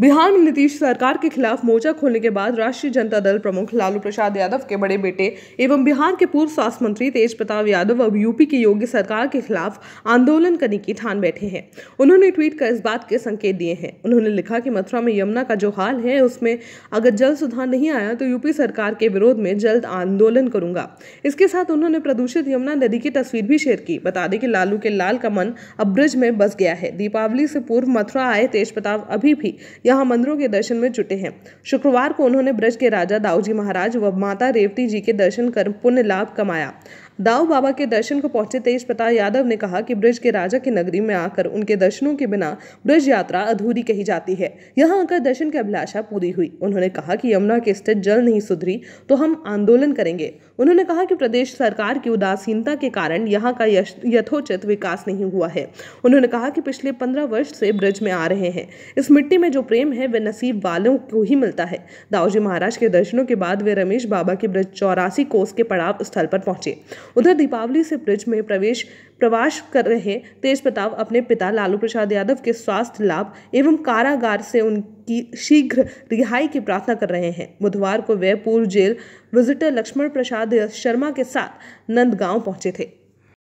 बिहार में नीतीश सरकार के खिलाफ मोर्चा खोलने के बाद राष्ट्रीय जनता दल प्रमुख लालू प्रसाद यादव के बड़े बेटे एवं बिहार के पूर्व स्वास्थ्य मंत्री तेज प्रताप यादव अब यूपी की योगी सरकार के खिलाफ आंदोलन करने की ठान बैठे हैं। उन्होंने ट्वीट कर इस बात के संकेत दिए हैं। उन्होंने लिखा कि मथुरा में यमुना का जो हाल है, उसमें अगर जल्द सुधार नहीं आया तो यूपी सरकार के विरोध में जल्द आंदोलन करूँगा। इसके साथ उन्होंने प्रदूषित यमुना नदी की तस्वीर भी शेयर की। बता दें कि लालू के लाल का मन अब ब्रज में बस गया है। दीपावली से पूर्व मथुरा आए तेज प्रताप अभी भी यहाँ मंदिरों के दर्शन में जुटे हैं। शुक्रवार को उन्होंने ब्रज के राजा दाऊजी महाराज व माता रेवती जी के दर्शन कर पुण्य लाभ कमाया। दाऊ बाबा के दर्शन को पहुँचे तेज प्रताप यादव ने कहा कि ब्रज के राजा की नगरी में आकर उनके दर्शनों के बिना ब्रज यात्रा अधूरी कही जाती है। यहाँ आकर दर्शन की अभिलाषा पूरी हुई। उन्होंने कहा कि यमुना की स्थिति जल नहीं सुधरी तो हम आंदोलन करेंगे। उन्होंने कहा कि प्रदेश सरकार की उदासीनता के कारण यहाँ का यथोचित विकास नहीं हुआ है। उन्होंने कहा कि पिछले पंद्रह वर्ष से ब्रज में आ रहे हैं। इस मिट्टी में जो प्रेम है, वह नसीब वालों को ही मिलता है। दाऊजी महाराज के दर्शनों के बाद वे रमेश बाबा के ब्रज चौरासी कोस के पड़ाव स्थल पर पहुँचे। उधर दीपावली से ब्रिज में प्रवेश, प्रवास कर रहे तेज प्रताप अपने पिता लालू प्रसाद यादव के स्वास्थ्य लाभ एवं कारागार से उनकी शीघ्र रिहाई की प्रार्थना कर रहे हैं। बुधवार को वे पूर्व जेल विजिटर लक्ष्मण प्रसाद शर्मा के साथ नंदगांव पहुँचे थे।